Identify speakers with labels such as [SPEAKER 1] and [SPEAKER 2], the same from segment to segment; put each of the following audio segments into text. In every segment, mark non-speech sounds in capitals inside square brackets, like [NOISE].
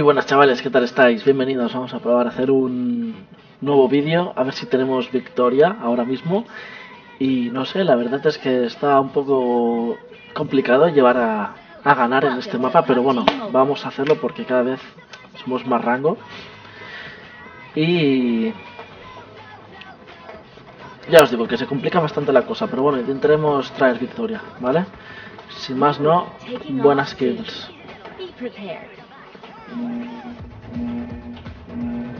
[SPEAKER 1] Muy buenas chavales, ¿qué tal estáis? Bienvenidos, vamos a probar a hacer un nuevo vídeo, a ver si tenemos victoria ahora mismo. Y no sé, la verdad es que está un poco complicado llevar a, a ganar en este mapa, pero bueno, vamos a hacerlo porque cada vez somos más rango. Y ya os digo que se complica bastante la cosa, pero bueno, intentaremos traer victoria, ¿vale? Sin más no, buenas kills.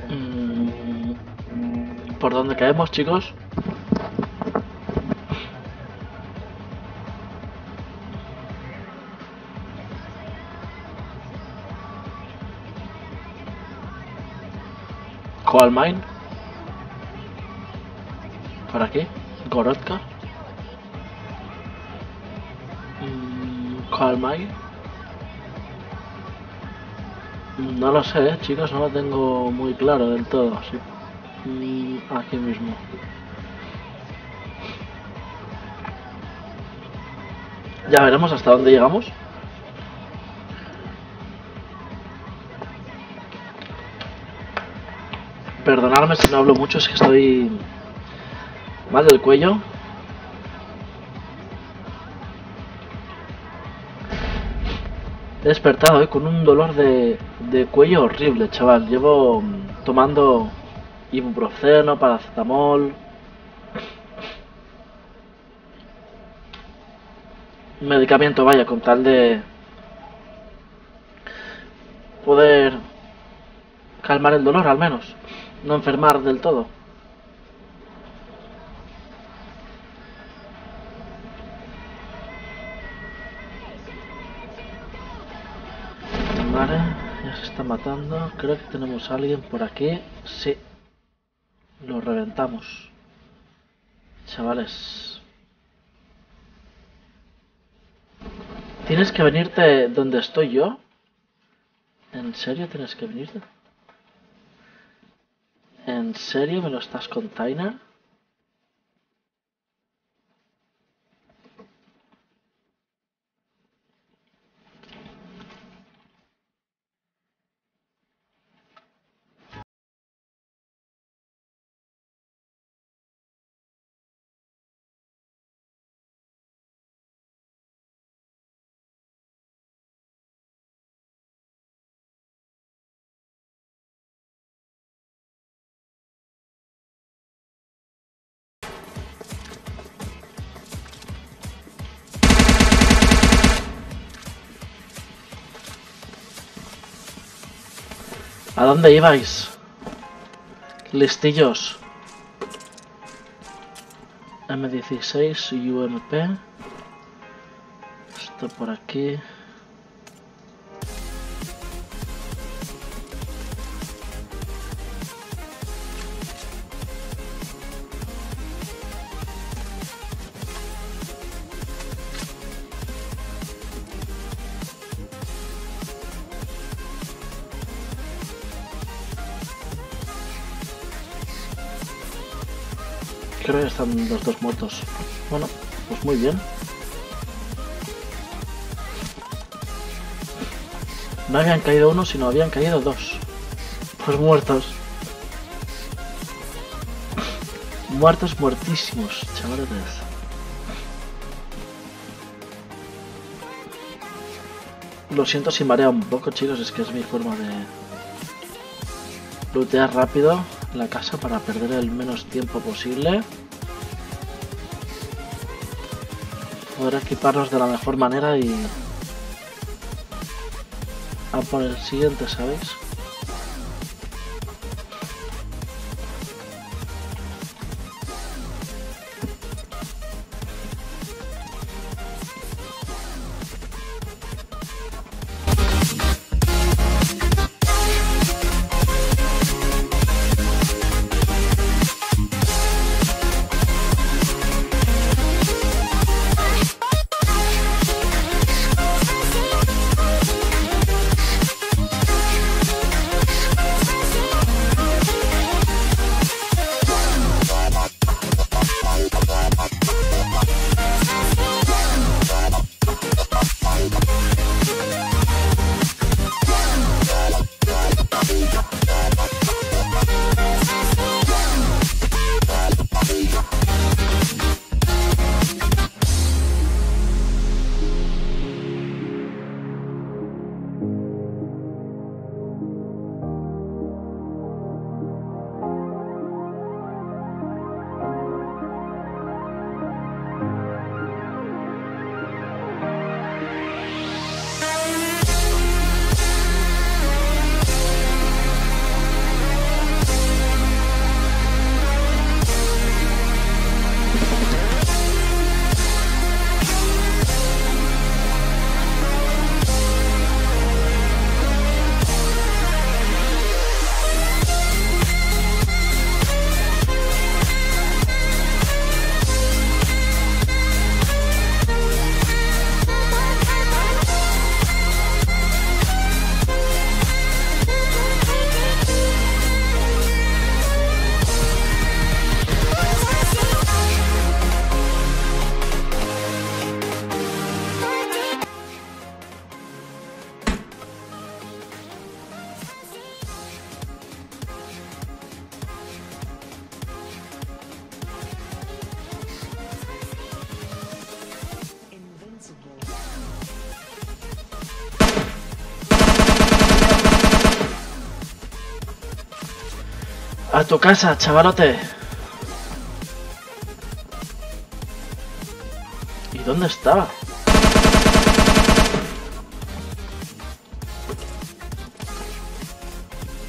[SPEAKER 1] Mm, ¿Por dónde caemos, chicos? Coal Mine. ¿Por aquí? Gorodka. Mm, Coal Mine. No lo sé, chicos, no lo tengo muy claro del todo. Sí. Mm, aquí mismo. Ya veremos hasta dónde llegamos. Perdonadme si no hablo mucho, es que estoy mal del cuello. Despertado hoy con un dolor de, de cuello horrible, chaval. Llevo mm, tomando ibuprofeno, paracetamol. Medicamento, vaya, con tal de poder calmar el dolor al menos. No enfermar del todo. Ya se está matando. Creo que tenemos a alguien por aquí. Sí. Lo reventamos. Chavales. ¿Tienes que venirte donde estoy yo? ¿En serio tienes que venirte? ¿En serio me lo estás container? ¿A dónde ibais? Listillos. M16 y UMP. Esto por aquí. Los dos muertos. Bueno, pues muy bien. No habían caído uno, sino habían caído dos. Pues muertos. Muertos muertísimos, chavales. Lo siento si marea un poco, chicos, es que es mi forma de lootear rápido la casa para perder el menos tiempo posible. Poder equiparnos de la mejor manera y... A por el siguiente, ¿sabéis? Tu casa, chavalote. ¿Y dónde estaba?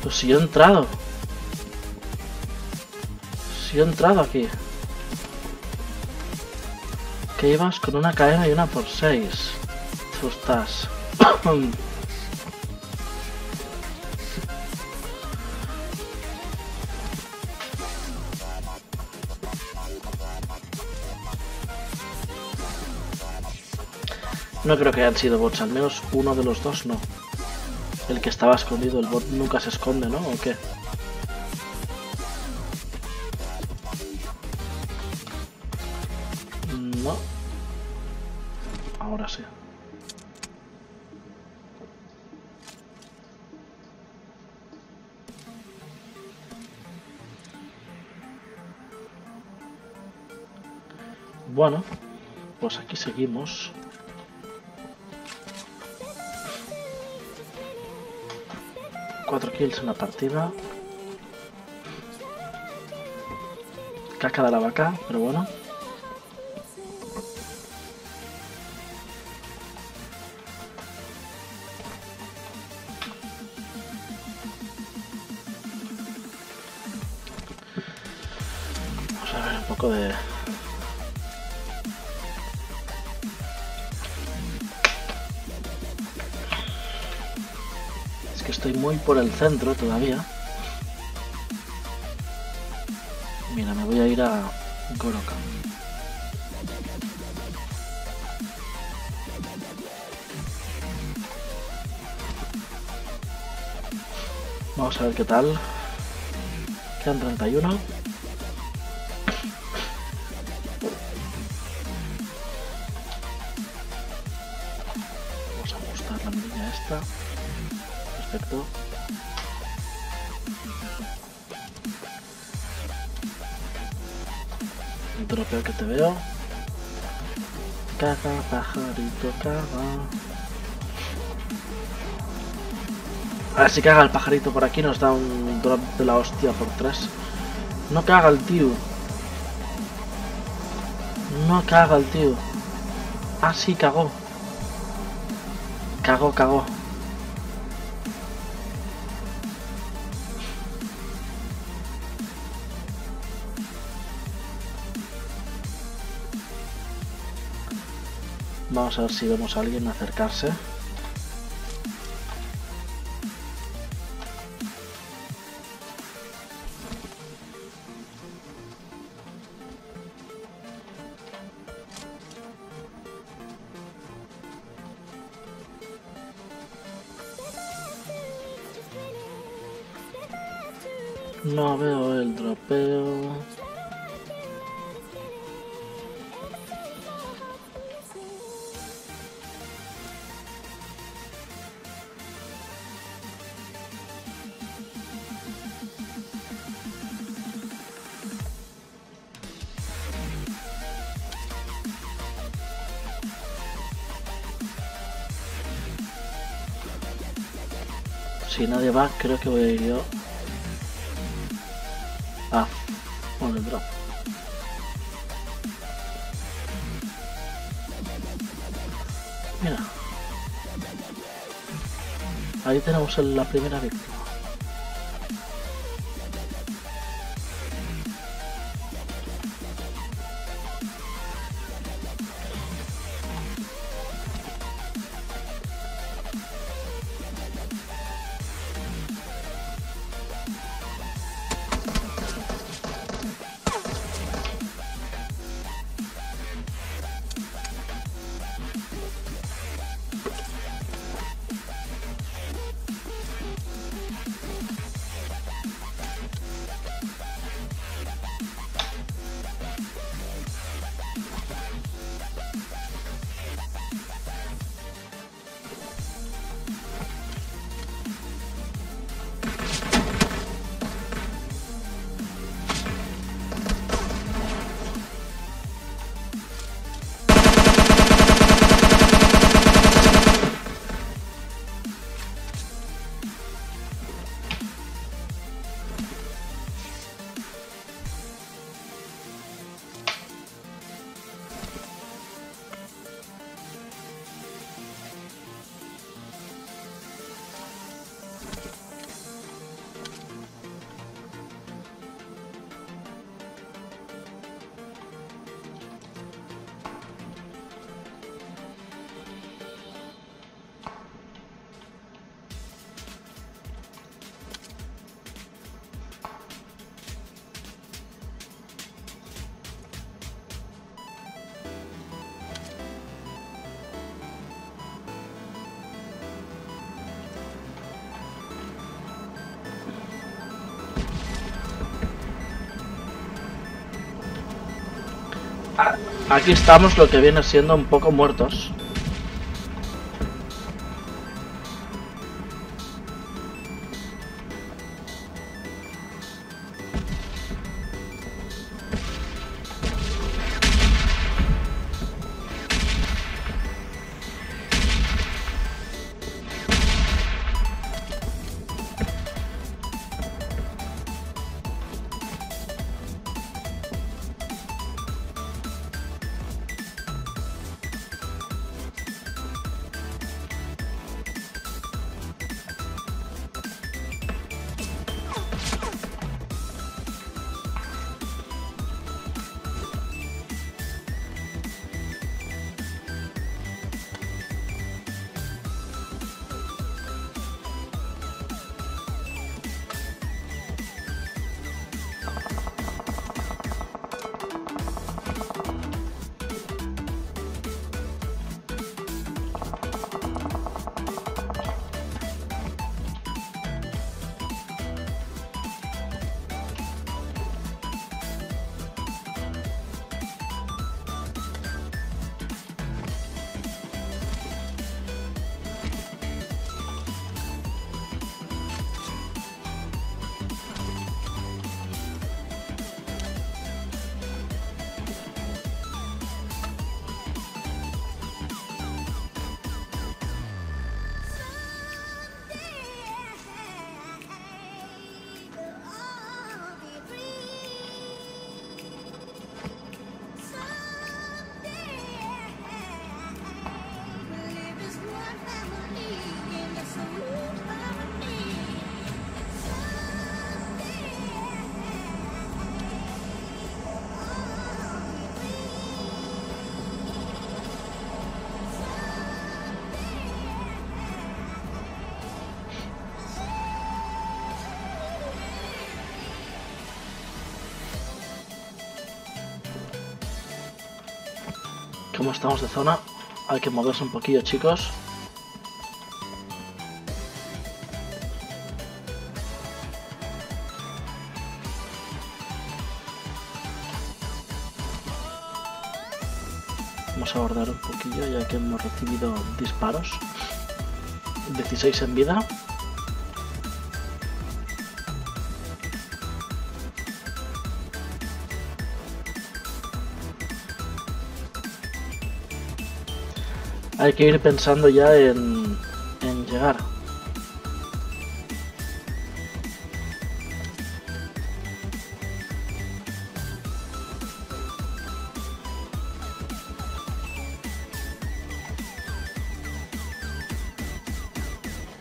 [SPEAKER 1] Pues si yo he entrado. Si he entrado aquí. Que ibas con una cadena y una por seis. Tú estás. [COUGHS] No creo que hayan sido bots, al menos uno de los dos no. El que estaba escondido, el bot nunca se esconde, ¿no? ¿O qué? No. Ahora sí. Bueno, pues aquí seguimos. Cuatro kills en la partida. Caca de la vaca, pero bueno. Por el centro todavía. Mira, me voy a ir a Goroka. Vamos a ver qué tal. Quedan 31. Vamos a ajustar la medida esta. Perfecto. El tropeo que te veo. Caga, pajarito, caga. A ver si caga el pajarito por aquí, nos da un drop de la hostia por tres. No caga el tío. No caga el tío. Ah, sí, cagó. Cagó, cagó. Vamos a ver si vemos a alguien acercarse. No veo el dropeo. Si nadie va, creo que voy a ir yo. Ah, con el drop. Mira. Ahí tenemos la primera víctima. Aquí estamos lo que viene siendo un poco muertos. Como estamos de zona, hay que moverse un poquillo, chicos. Vamos a abordar un poquillo ya que hemos recibido disparos. 16 en vida. Hay que ir pensando ya en, llegar.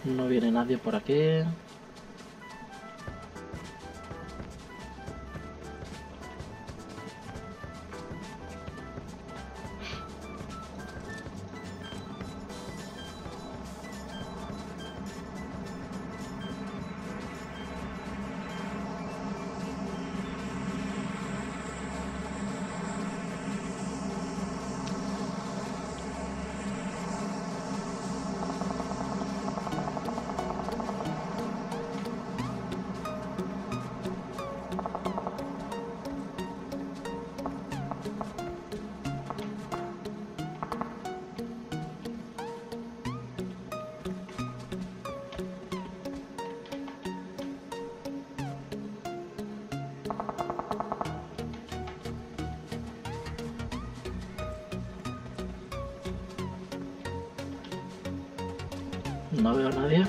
[SPEAKER 1] No viene nadie por aquí. No veo a nadie.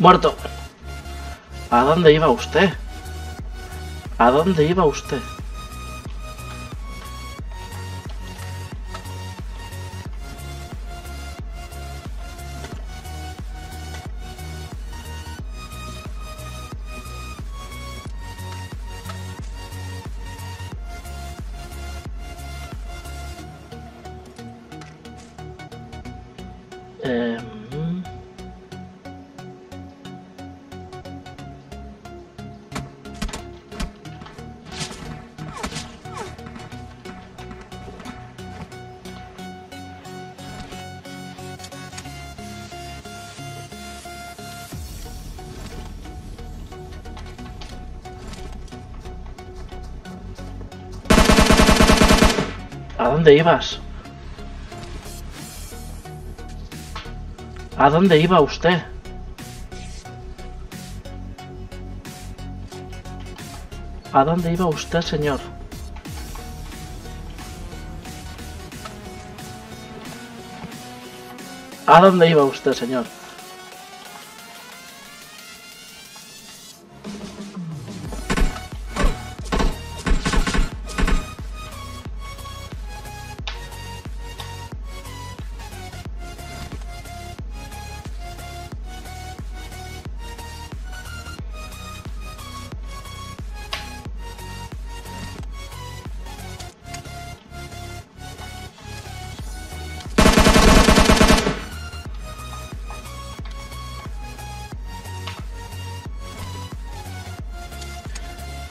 [SPEAKER 1] Muerto. ¿A dónde iba usted? ¿A dónde iba usted? ¿A dónde ibas? ¿A dónde iba usted? ¿A dónde iba usted, señor? ¿A dónde iba usted, señor?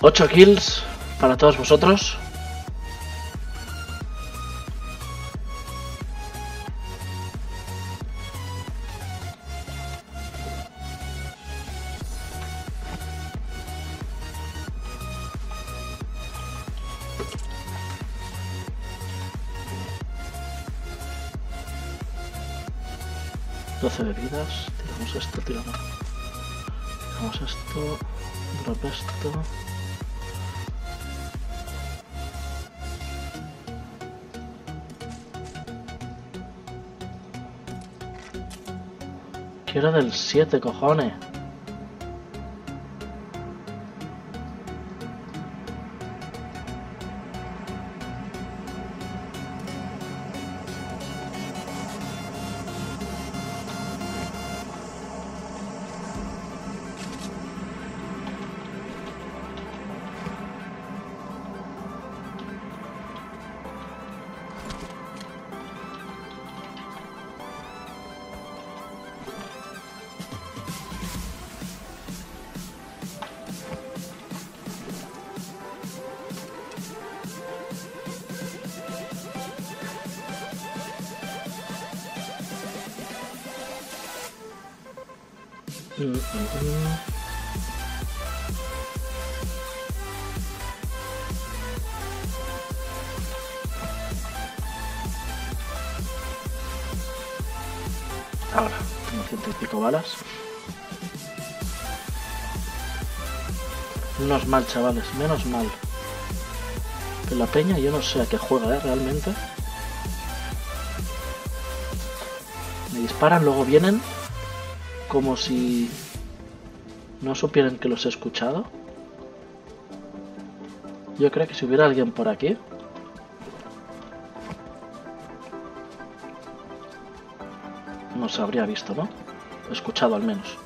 [SPEAKER 1] Ocho kills para todos vosotros. Del 7, cojones. Ahora, tengo ciento y pico balas. Menos mal, chavales, menos mal. Que la peña yo no sé a qué juega, ¿eh? Realmente. Me disparan, luego vienen como si no supieran que los he escuchado. Yo creo que si hubiera alguien por aquí... Nos habría visto, ¿no? Escuchado al menos.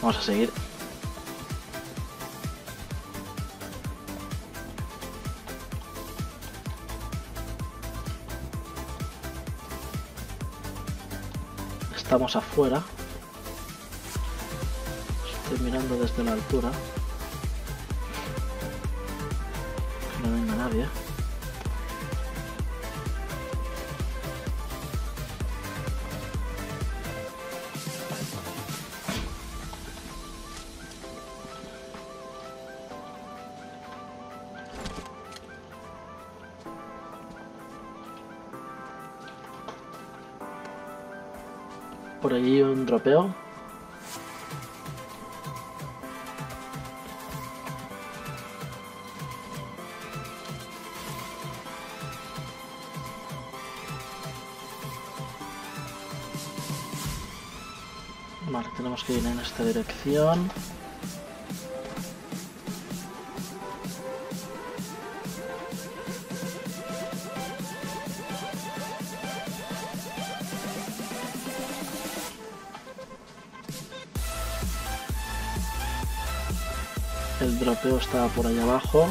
[SPEAKER 1] Vamos a seguir. Estamos afuera. Mirando desde la altura. No venga nadie. Por allí un dropeo. Dirección. El dropeo está por ahí abajo.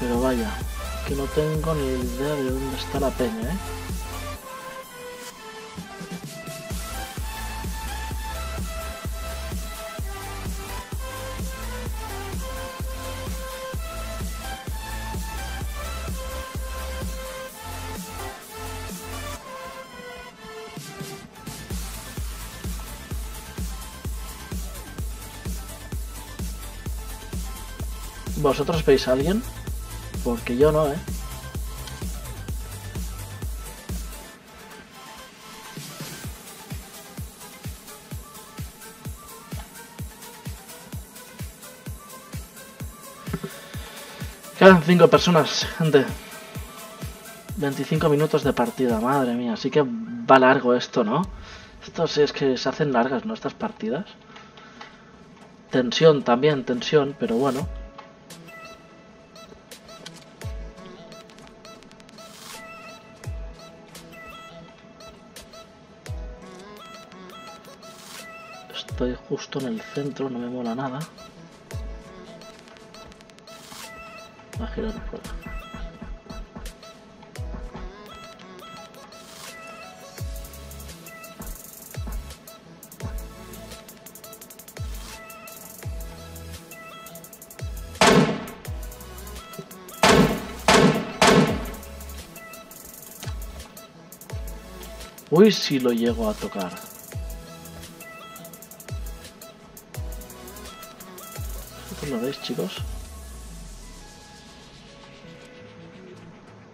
[SPEAKER 1] Pero vaya, que no tengo ni idea de dónde está la peña, ¿eh? ¿Vosotros veis a alguien? Porque yo no, ¿eh? Quedan 5 personas, gente. 25 minutos de partida, madre mía. Así que va largo esto, ¿no? Esto sí es que se hacen largas, ¿no? Estas partidas. Tensión también, tensión, pero bueno. Estoy justo en el centro, no me mola nada. Va a girar fuera. Uy, si lo llego a tocar. Chicos?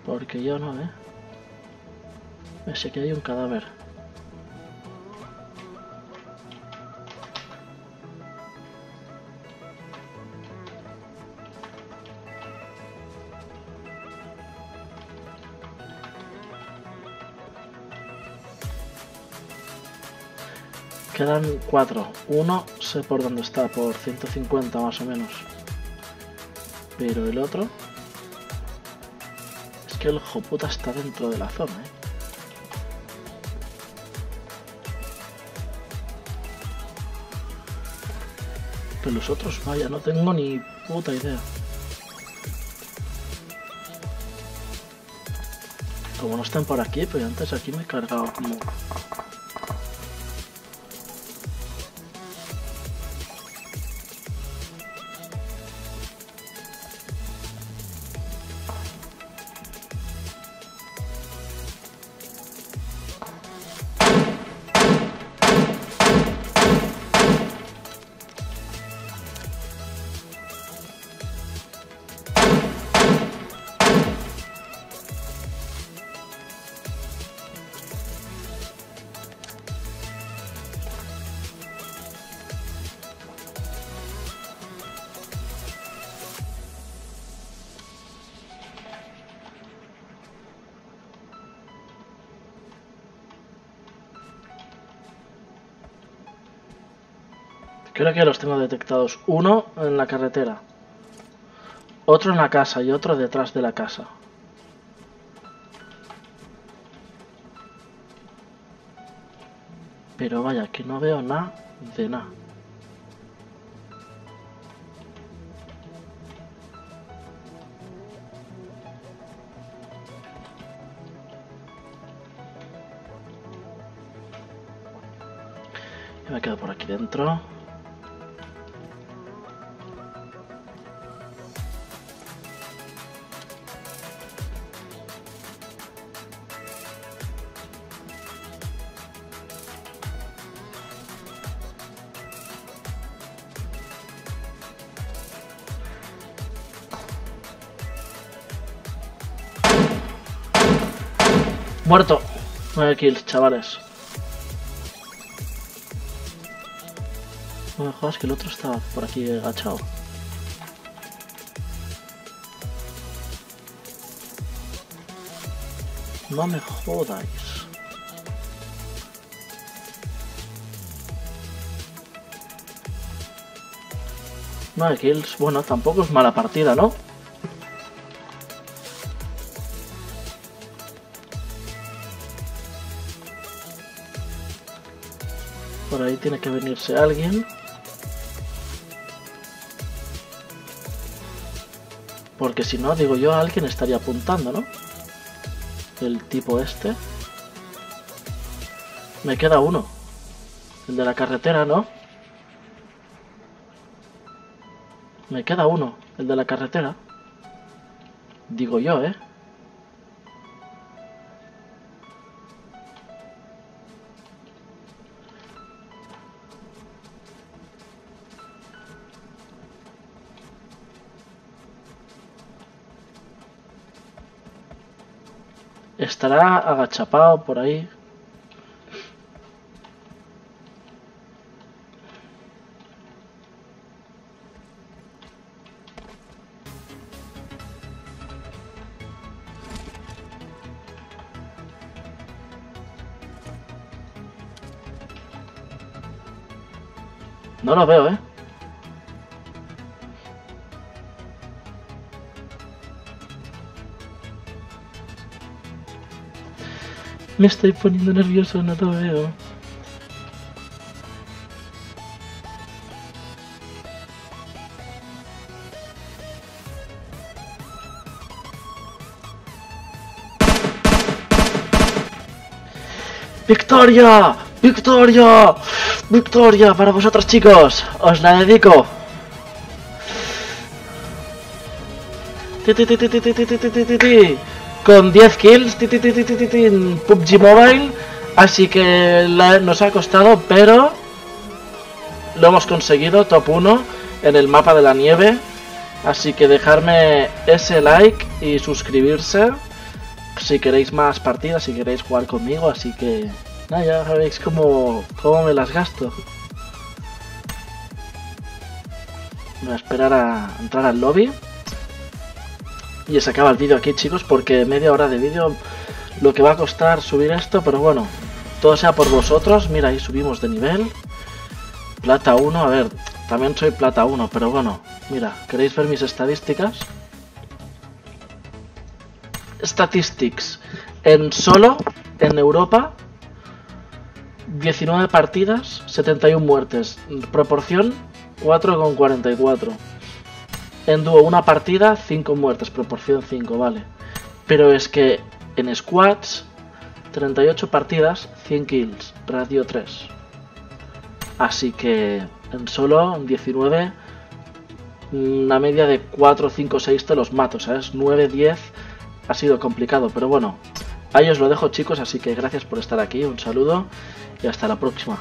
[SPEAKER 1] Porque yo no, ¿eh? Sé que hay un cadáver. Quedan cuatro. Uno sé por dónde está, por 150 más o menos. Pero el otro... Es que el joputa está dentro de la zona, ¿eh? Pero los otros, vaya, no tengo ni puta idea. Como no están por aquí, pero antes aquí me he cargado como... Creo que los tengo detectados. Uno en la carretera. Otro en la casa y otro detrás de la casa. Pero vaya, que no veo nada de nada. me quedo por aquí dentro. Muerto. Nueve kills, chavales. No me jodas que el otro estaba por aquí agachado. No me jodáis. Nueve kills. Bueno, tampoco es mala partida, ¿no? Que venirse alguien. Porque si no, digo yo, alguien estaría apuntando, ¿no? El tipo este. Me queda uno. El de la carretera, ¿no? Me queda uno. El de la carretera. Digo yo, ¿eh? Estará agachapado por ahí. No lo veo, ¿eh? Me estoy poniendo nervioso, no lo veo. ¡Victoria! ¡Victoria! ¡Victoria para vosotros chicos! ¡Os la dedico! Ti, ti, ti, ti, ti, ti, ti, ti, ti, ti. Con 10 kills en PUBG Mobile. Así que nos ha costado, pero lo hemos conseguido, top 1 en el mapa de la nieve. Así que dejarme ese like y suscribirse si queréis más partidas, si queréis jugar conmigo. Así que ya sabéis cómo, cómo me las gasto. Voy a esperar a entrar al lobby. Y se acaba el vídeo aquí, chicos, porque media hora de vídeo lo que va a costar subir esto, pero bueno, todo sea por vosotros. Mira, ahí subimos de nivel. Plata 1, a ver, también soy plata 1, pero bueno, mira, ¿queréis ver mis estadísticas? Statistics. En solo, en Europa, 19 partidas, 71 muertes. Proporción 4,44. En dúo, una partida, 5 muertes, proporción 5, vale. Pero es que en squads, 38 partidas, 100 kills, radio 3. Así que en solo, en 19, una media de 4, 5, 6 te los mato, ¿sabes? 9, 10 ha sido complicado, pero bueno, ahí os lo dejo chicos, así que gracias por estar aquí, un saludo y hasta la próxima.